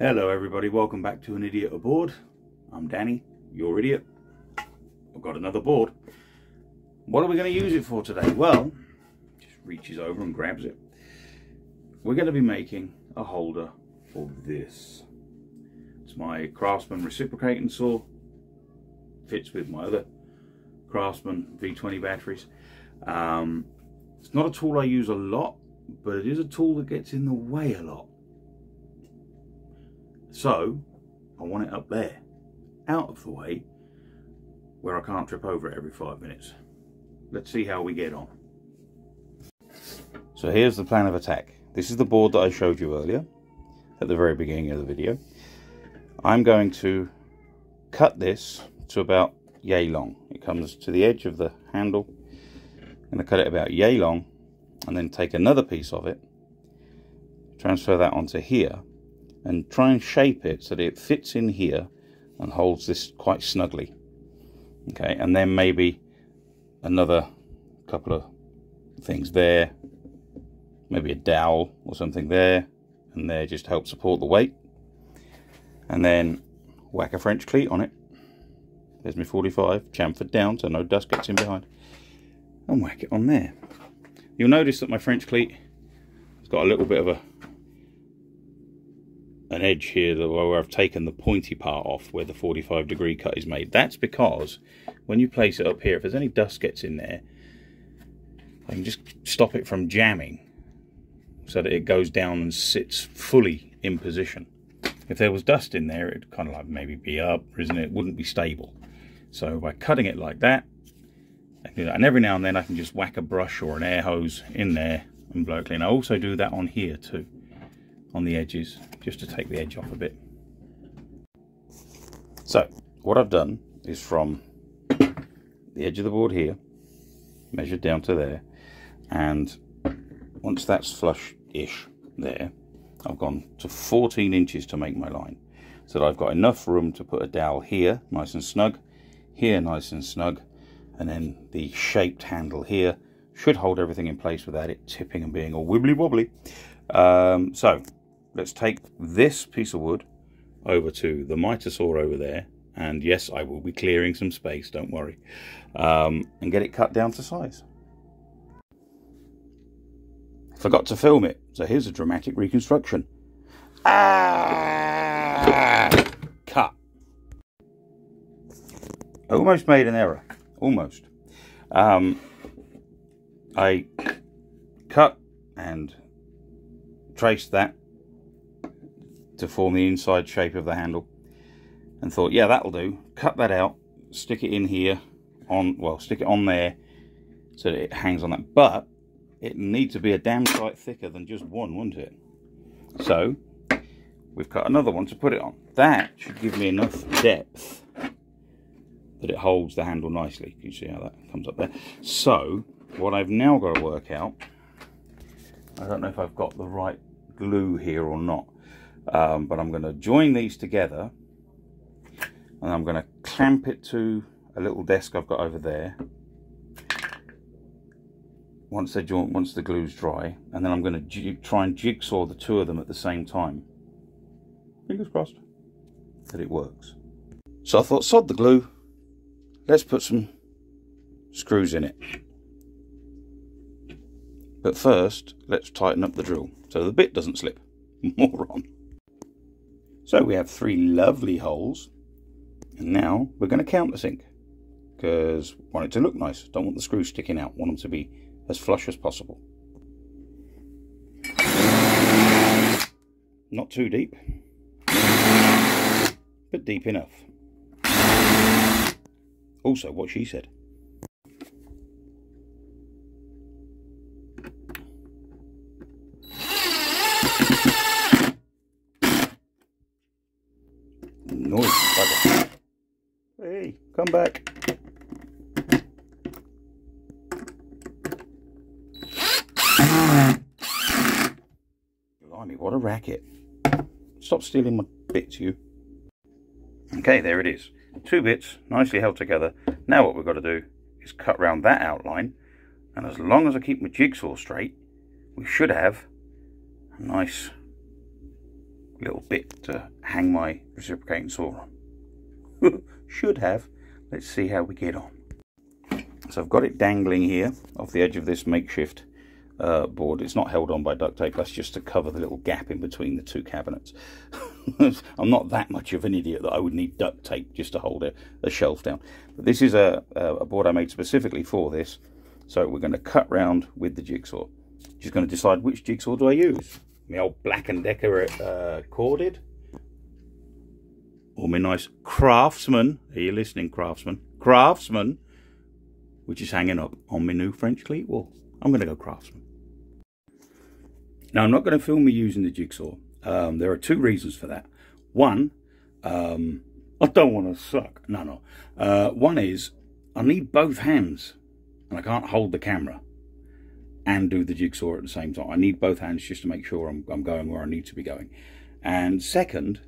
Hello everybody, welcome back to An Idiot Aboard. I'm Danny, your idiot. I've got another board. What are we going to use it for today? Well, just reaches over and grabs it. We're going to be making a holder for this. It's my Craftsman reciprocating saw. Fits with my other Craftsman V20 batteries. Um, it's not a tool I use a lot, but it is a tool that gets in the way a lot. So I want it up there, out of the way, where I can't trip over it every five minutes. Let's see how we get on. So here's the plan of attack. This is the board that I showed you earlier at the very beginning of the video. I'm going to cut this to about yay long. It comes to the edge of the handle. I'm going to cut it about yay long and then take another piece of it, transfer that onto here and try and shape it so that it fits in here and holds this quite snugly. Okay, and then maybe another couple of things there, maybe a dowel or something there, and there just to help support the weight. And then whack a French cleat on it. There's my 45, chamfered down so no dust gets in behind. And whack it on there. You'll notice that my French cleat has got a little bit of a an edge here where I've taken the pointy part off where the 45 degree cut is made. That's because when you place it up here, if there's any dust gets in there, I can just stop it from jamming so that it goes down and sits fully in position. If there was dust in there, it'd kind of like maybe be up, isn't it? It wouldn't be stable. So by cutting it like that, and every now and then I can just whack a brush or an air hose in there and blow it clean. I also do that on here too on the edges just to take the edge off a bit. So what I've done is from the edge of the board here, measured down to there, and once that's flush-ish there, I've gone to 14 inches to make my line. So that I've got enough room to put a dowel here, nice and snug, here nice and snug, and then the shaped handle here should hold everything in place without it tipping and being all wibbly wobbly. Um, so let's take this piece of wood over to the miter saw over there. And yes I will be clearing some space don't worry. Um, and get it cut down to size. Forgot to film it. So here's a dramatic reconstruction. Ah! cut. Almost made an error. Almost. Um, I cut and traced that to form the inside shape of the handle. And thought yeah that'll do. Cut that out stick it in here on well stick it on there so that it hangs on that. But it needs to be a damn sight thicker than just one wouldn't it? So we've cut another one to put it on. That should give me enough depth that it holds the handle nicely. You see how that comes up there? So what I've now got to work out I don't know if I've got the right glue here or not um, but I'm going to join these together and I'm going to clamp it to a little desk I've got over there. Once they join once the glue's dry and then I'm going to try and jigsaw the two of them at the same time. Fingers crossed that it works. So I thought sod the glue. Let's put some screws in it. But first let's tighten up the drill so the bit doesn't slip. Moron so we have three lovely holes. And now we're going to countersink. Because I want it to look nice. Don't want the screws sticking out. want them to be as flush as possible. Not too deep. But deep enough. Also, what she said. Hey, come back. Blimey, what a racket. Stop stealing my bits, you. Okay, there it is. Two bits, nicely held together. Now what we've got to do is cut round that outline. And as long as I keep my jigsaw straight, we should have a nice little bit to hang my reciprocating saw on. Should have. Let's see how we get on. So I've got it dangling here off the edge of this makeshift uh, board. It's not held on by duct tape, that's just to cover the little gap in between the two cabinets. I'm not that much of an idiot that I would need duct tape just to hold a, a shelf down. But this is a, a board I made specifically for this. So we're going to cut round with the jigsaw. Just going to decide which jigsaw do I use. My old Black & Decker uh, corded. Or my nice Craftsman. Are you listening, Craftsman? Craftsman. Which is hanging up on my new French cleat wall. I'm going to go Craftsman. Now, I'm not going to film me using the jigsaw. Um, there are two reasons for that. One, um, I don't want to suck. No, no. Uh, one is I need both hands and I can't hold the camera and do the jigsaw at the same time. I need both hands just to make sure I'm, I'm going where I need to be going. And second,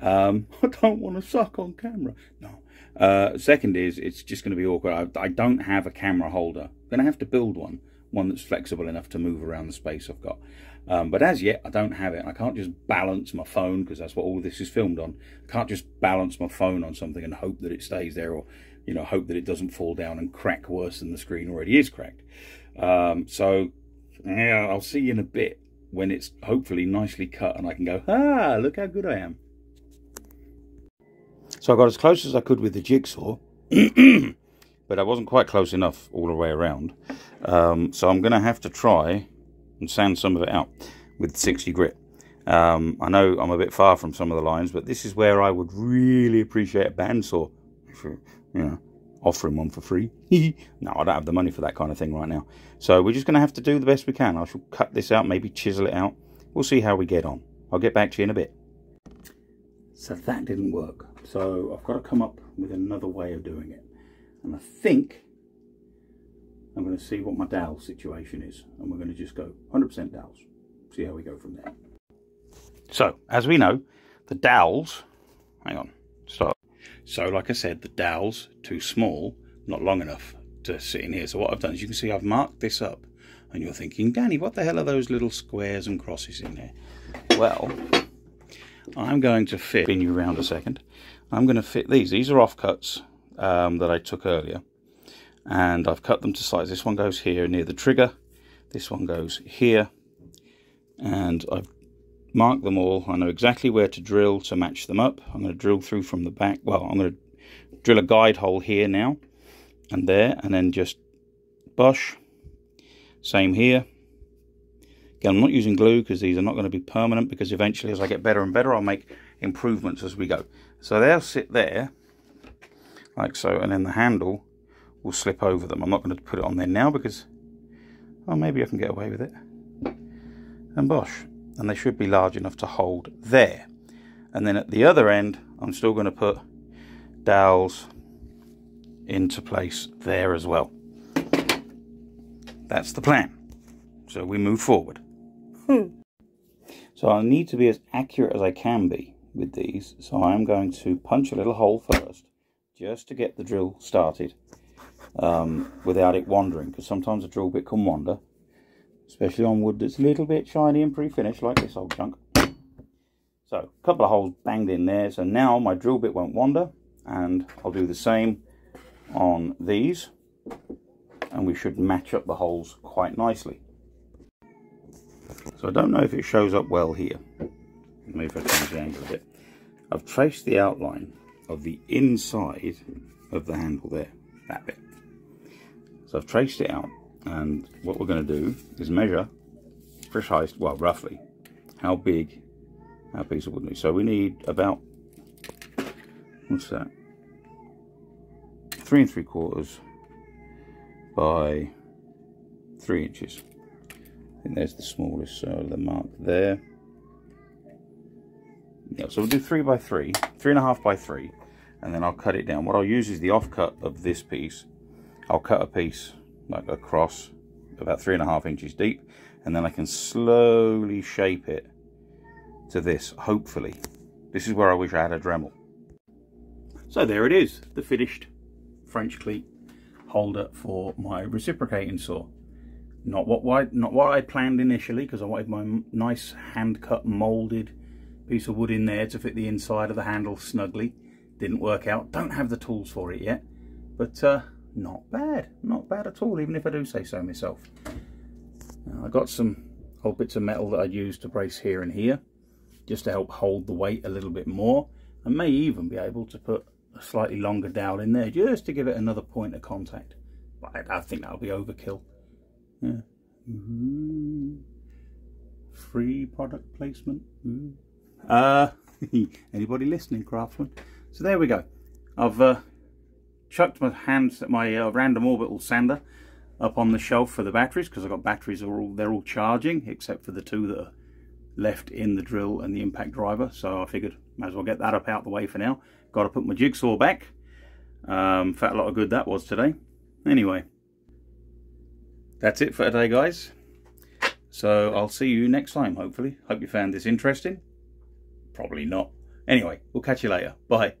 um, I don't want to suck on camera. No. Uh, second is it's just going to be awkward. I, I don't have a camera holder. I'm going to have to build one, one that's flexible enough to move around the space I've got. Um, but as yet, I don't have it. I can't just balance my phone because that's what all this is filmed on. I can't just balance my phone on something and hope that it stays there or, you know, hope that it doesn't fall down and crack worse than the screen already is cracked. Um, so, yeah, I'll see you in a bit when it's hopefully nicely cut and I can go, ah, look how good I am. So I got as close as I could with the jigsaw, but I wasn't quite close enough all the way around. Um, so I'm going to have to try and sand some of it out with 60 grit. Um, I know I'm a bit far from some of the lines, but this is where I would really appreciate a bandsaw. You know, offering one for free. no, I don't have the money for that kind of thing right now. So we're just going to have to do the best we can. I shall cut this out, maybe chisel it out. We'll see how we get on. I'll get back to you in a bit. So that didn't work. So I've got to come up with another way of doing it. And I think I'm going to see what my dowel situation is. And we're going to just go 100% dowels. See how we go from there. So, as we know, the dowels, hang on, start. So, like I said, the dowels, too small, not long enough to sit in here. So what I've done is you can see I've marked this up. And you're thinking, Danny, what the hell are those little squares and crosses in there? Well, I'm going to fit, spin you around a second. I'm going to fit these. These are offcuts um, that I took earlier and I've cut them to size. This one goes here near the trigger, this one goes here, and I've marked them all. I know exactly where to drill to match them up. I'm going to drill through from the back. Well, I'm going to drill a guide hole here now and there, and then just bush. Same here. Again, I'm not using glue because these are not going to be permanent because eventually as I get better and better, I'll make improvements as we go. So they'll sit there like so, and then the handle will slip over them. I'm not going to put it on there now because, oh, maybe I can get away with it. And bosh. And they should be large enough to hold there. And then at the other end, I'm still going to put dowels into place there as well. That's the plan. So we move forward. Hmm. So I need to be as accurate as I can be with these. So I'm going to punch a little hole first, just to get the drill started um, without it wandering because sometimes a drill bit can wander especially on wood that's a little bit shiny and pre-finished like this old chunk. So a couple of holes banged in there. So now my drill bit won't wander and I'll do the same on these and we should match up the holes quite nicely. So I don't know if it shows up well here. Maybe if I change the angle a bit. I've traced the outline of the inside of the handle there that bit. So I've traced it out and what we're going to do is measure precise, well roughly, how big our piece of wood is. So we need about, what's that, three and three quarters by three inches. I think there's the smallest, so the mark there. Yeah, so we'll do three by three, three and a half by three, and then I'll cut it down. What I'll use is the offcut of this piece I'll cut a piece like across about three and a half inches deep and then I can slowly shape it to this hopefully this is where I wish I had a Dremel so there it is the finished French cleat holder for my reciprocating saw not what I, not what I planned initially because I wanted my nice hand cut molded piece of wood in there to fit the inside of the handle snugly. Didn't work out. Don't have the tools for it yet. But uh, not bad. Not bad at all, even if I do say so myself. Now, I got some old bits of metal that I'd use to brace here and here, just to help hold the weight a little bit more. I may even be able to put a slightly longer dowel in there, just to give it another point of contact. But I, think that'll be overkill. Yeah. Free product placement. Ooh. Uh, anybody listening, Craftsman? So there we go. I've uh, chucked my hands at my uh, random orbital sander up on the shelf for the batteries because I've got batteries are all they're all charging except for the two that are left in the drill and the impact driver. So I figured might as well get that up out the way for now. Got to put my jigsaw back. Um, a lot of good that was today. Anyway that's it for today guys. So I'll see you next time hopefully. Hope you found this interesting. Probably not. Anyway we'll catch you later. Bye